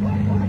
Vai.